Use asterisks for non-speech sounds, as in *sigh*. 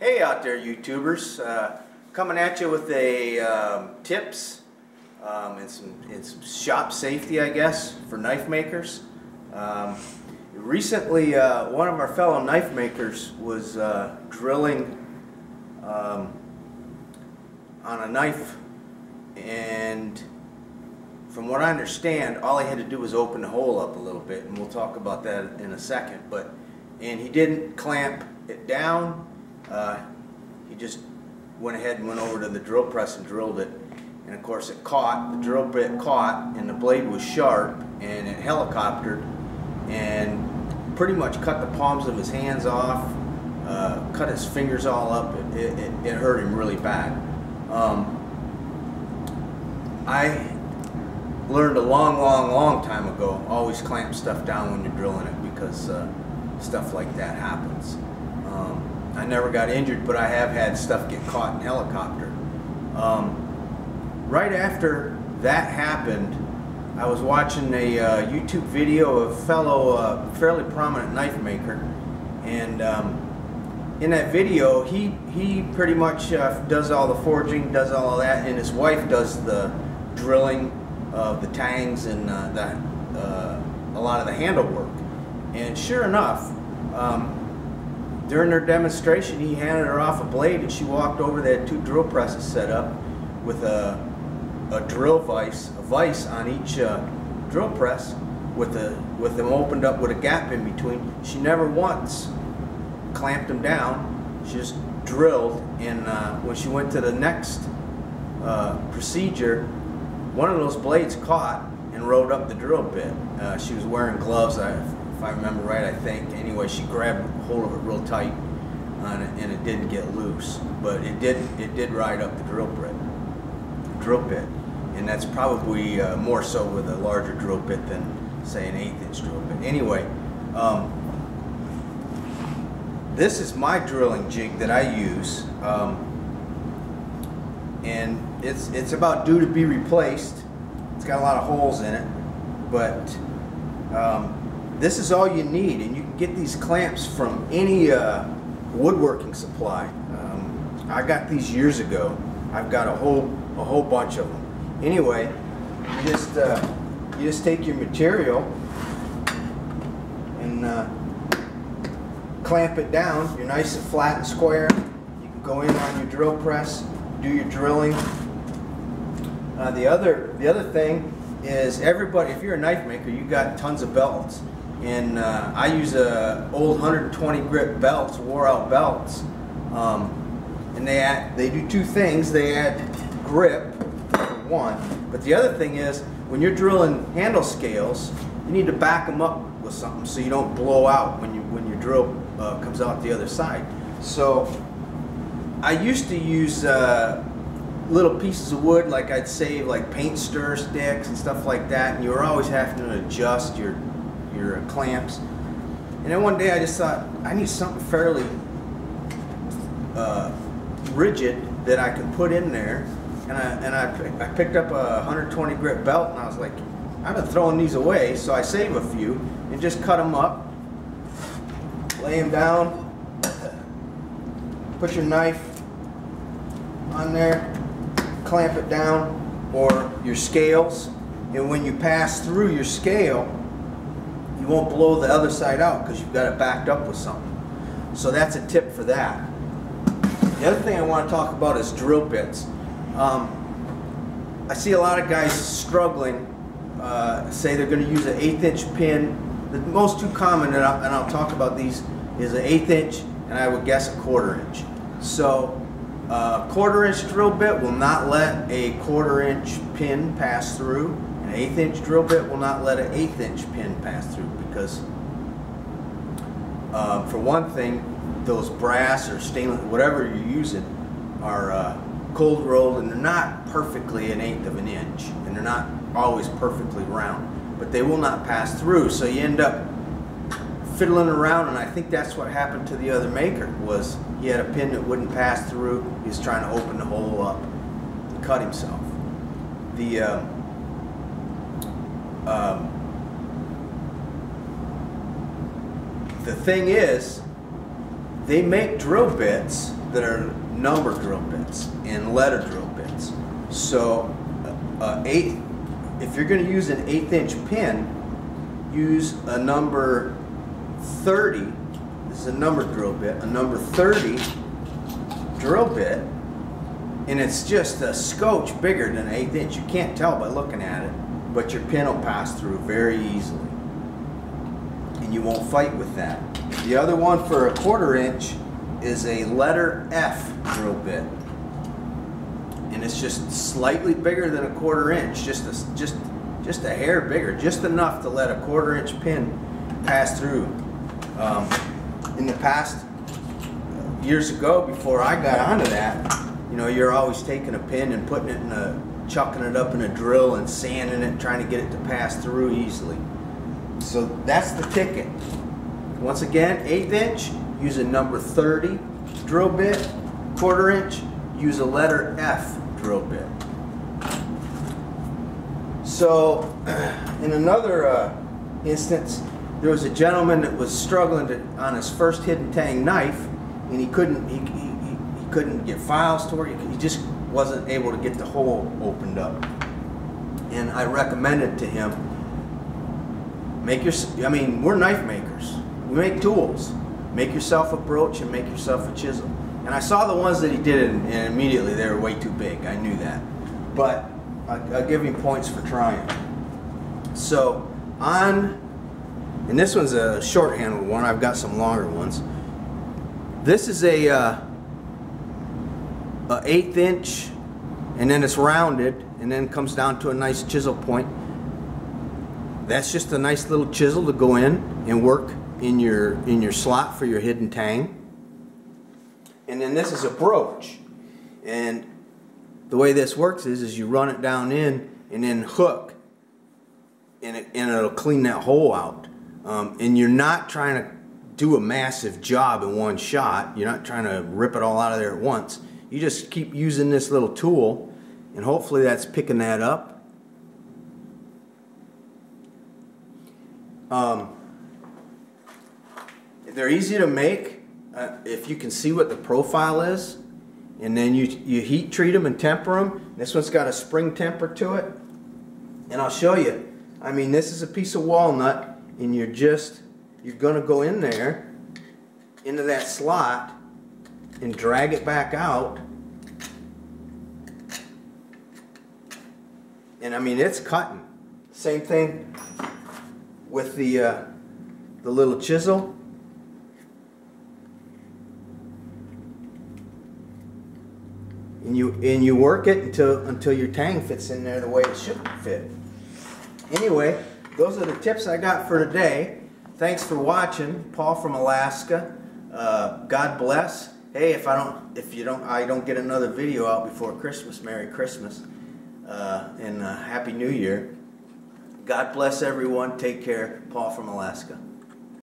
Hey out there YouTubers, uh, coming at you with a um, tips um, and, some, and some shop safety I guess for knife makers. Um, recently uh, one of our fellow knife makers was uh, drilling um, on a knife. And from what I understand all he had to do was open the hole up a little bit and we'll talk about that in a second. But and he didn't clamp it down uh, he just went ahead and went over to the drill press and drilled it. And of course it caught, the drill bit caught, and the blade was sharp, and it helicoptered, and pretty much cut the palms of his hands off, uh, cut his fingers all up. It, it, it hurt him really bad. Um, I learned a long, long, long time ago, always clamp stuff down when you're drilling it because uh, stuff like that happens. Um, I never got injured, but I have had stuff get caught in helicopter. Um, right after that happened, I was watching a uh, YouTube video of a fellow, uh, fairly prominent knife maker, and um, in that video, he he pretty much uh, does all the forging, does all of that, and his wife does the drilling of the tangs and uh, the, uh, a lot of the handle work. And sure enough, um, during their demonstration, he handed her off a blade and she walked over. They had two drill presses set up with a, a drill vise, a vise on each uh, drill press with, the, with them opened up with a gap in between. She never once clamped them down. She just drilled and uh, when she went to the next uh, procedure, one of those blades caught and rode up the drill bit. Uh, she was wearing gloves. I, if I remember right, I think. Anyway, she grabbed hold of it real tight it, and it didn't get loose. But it did it did ride up the drill bit, drill bit, and that's probably uh, more so with a larger drill bit than say an eighth inch drill bit. Anyway, um, this is my drilling jig that I use, um, and it's it's about due to be replaced. It's got a lot of holes in it, but um, this is all you need, and you can get these clamps from any uh, woodworking supply. Um, I got these years ago. I've got a whole a whole bunch of them. Anyway, you just uh, you just take your material and uh, clamp it down. You're nice and flat and square. You can go in on your drill press, do your drilling. Uh, the other the other thing is everybody. If you're a knife maker, you got tons of belts and uh, I use a old 120 grit belts, wore out belts, um, and they add, they do two things. They add grip one, but the other thing is when you're drilling handle scales, you need to back them up with something so you don't blow out when you when your drill uh, comes out the other side. So I used to use uh, little pieces of wood like I'd save like paint stir sticks and stuff like that, and you were always having to adjust your your clamps. And then one day I just thought, I need something fairly uh, rigid that I can put in there. And I, and I, I picked up a 120 grit belt and I was like, I've been throwing these away, so I save a few and just cut them up, lay them down, put your knife on there, clamp it down, or your scales, and when you pass through your scale, you won't blow the other side out because you've got it backed up with something. So that's a tip for that. The other thing I want to talk about is drill bits. Um, I see a lot of guys struggling, uh, say they're going to use an eighth inch pin. The most too common, and I'll, and I'll talk about these, is an eighth inch, and I would guess a quarter inch. So a uh, quarter inch drill bit will not let a quarter inch pin pass through an eighth inch drill bit will not let an eighth inch pin pass through because uh, for one thing, those brass or stainless, whatever you're using, are uh, cold rolled and they're not perfectly an eighth of an inch and they're not always perfectly round, but they will not pass through. So you end up fiddling around and I think that's what happened to the other maker was he had a pin that wouldn't pass through. He was trying to open the hole up and cut himself. The uh, um, the thing is, they make drill bits that are number drill bits and letter drill bits. So, uh, uh, eight, if you're going to use an eighth inch pin, use a number 30. This is a number drill bit, a number 30 drill bit, and it's just a scotch bigger than an eighth inch. You can't tell by looking at it, but your pin will pass through very easily, and you won't fight with that. The other one for a quarter inch is a letter F drill bit. And it's just slightly bigger than a quarter inch, just a, just, just a hair bigger, just enough to let a quarter inch pin pass through. Um, in the past, years ago, before I got onto that, you know, you're always taking a pin and putting it in a, chucking it up in a drill and sanding it, trying to get it to pass through easily. So that's the ticket. Once again, eighth inch, use a number 30 drill bit, quarter inch, use a letter F drill bit. So, *clears throat* in another uh, instance, there was a gentleman that was struggling to, on his first hidden tang knife, and he couldn't he, he, he couldn't get files to work. He just wasn't able to get the hole opened up. And I recommended to him, make your. I mean, we're knife makers. We make tools. Make yourself a broach and make yourself a chisel. And I saw the ones that he did, and, immediately they were way too big. I knew that. But I, I'll give him points for trying. So on, and this one's a short-handled one. I've got some longer ones. This is a, uh, a eighth inch, and then it's rounded, and then comes down to a nice chisel point. That's just a nice little chisel to go in and work in your in your slot for your hidden tang. And then this is a broach. And the way this works is, is you run it down in and then hook and, it, and it'll clean that hole out. Um, and you're not trying to do a massive job in one shot. You're not trying to rip it all out of there at once. You just keep using this little tool and hopefully that's picking that up. Um, they're easy to make uh, if you can see what the profile is. And then you, you heat treat them and temper them. This one's got a spring temper to it. And I'll show you. I mean, this is a piece of walnut and you're just, you're to go in there into that slot and drag it back out. And I mean, it's cutting. Same thing with the, uh, the little chisel. and you and you work it until until your tang fits in there the way it should fit. Anyway, those are the tips I got for today. Thanks for watching, Paul from Alaska. Uh, God bless. Hey, if I don't, if you don't, I don't get another video out before Christmas. Merry Christmas uh, and uh, Happy New Year. God bless everyone. Take care, Paul from Alaska.